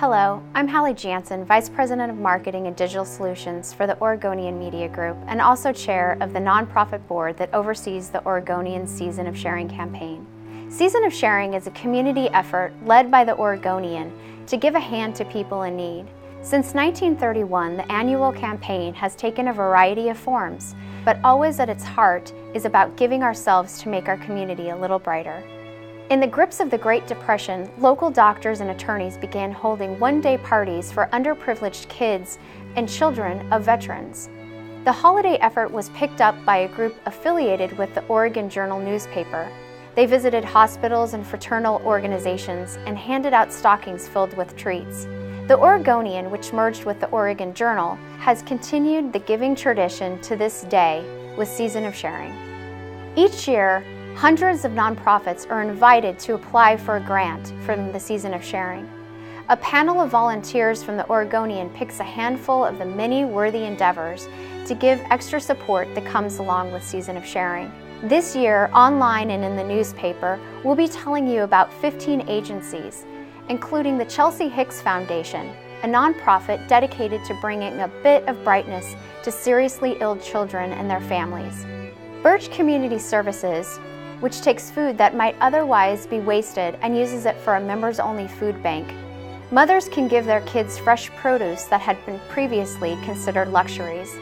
Hello, I'm Hallie Jansen, Vice President of Marketing and Digital Solutions for the Oregonian Media Group and also Chair of the nonprofit board that oversees the Oregonian Season of Sharing campaign. Season of Sharing is a community effort led by the Oregonian to give a hand to people in need. Since 1931, the annual campaign has taken a variety of forms, but always at its heart is about giving ourselves to make our community a little brighter. In the grips of the Great Depression, local doctors and attorneys began holding one-day parties for underprivileged kids and children of veterans. The holiday effort was picked up by a group affiliated with the Oregon Journal newspaper. They visited hospitals and fraternal organizations and handed out stockings filled with treats. The Oregonian, which merged with the Oregon Journal, has continued the giving tradition to this day with Season of Sharing. Each year, Hundreds of nonprofits are invited to apply for a grant from the Season of Sharing. A panel of volunteers from the Oregonian picks a handful of the many worthy endeavors to give extra support that comes along with Season of Sharing. This year, online and in the newspaper, we'll be telling you about 15 agencies, including the Chelsea Hicks Foundation, a nonprofit dedicated to bringing a bit of brightness to seriously ill children and their families. Birch Community Services which takes food that might otherwise be wasted and uses it for a members-only food bank. Mothers can give their kids fresh produce that had been previously considered luxuries.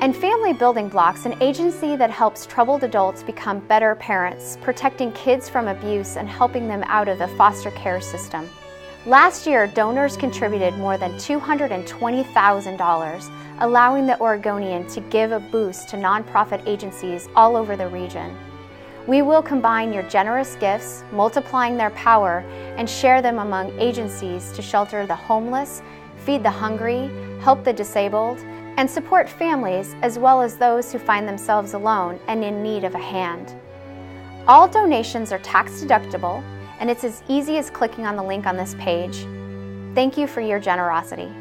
And Family Building Blocks, an agency that helps troubled adults become better parents, protecting kids from abuse and helping them out of the foster care system. Last year, donors contributed more than $220,000, allowing the Oregonian to give a boost to nonprofit agencies all over the region. We will combine your generous gifts, multiplying their power, and share them among agencies to shelter the homeless, feed the hungry, help the disabled, and support families as well as those who find themselves alone and in need of a hand. All donations are tax deductible, and it's as easy as clicking on the link on this page. Thank you for your generosity.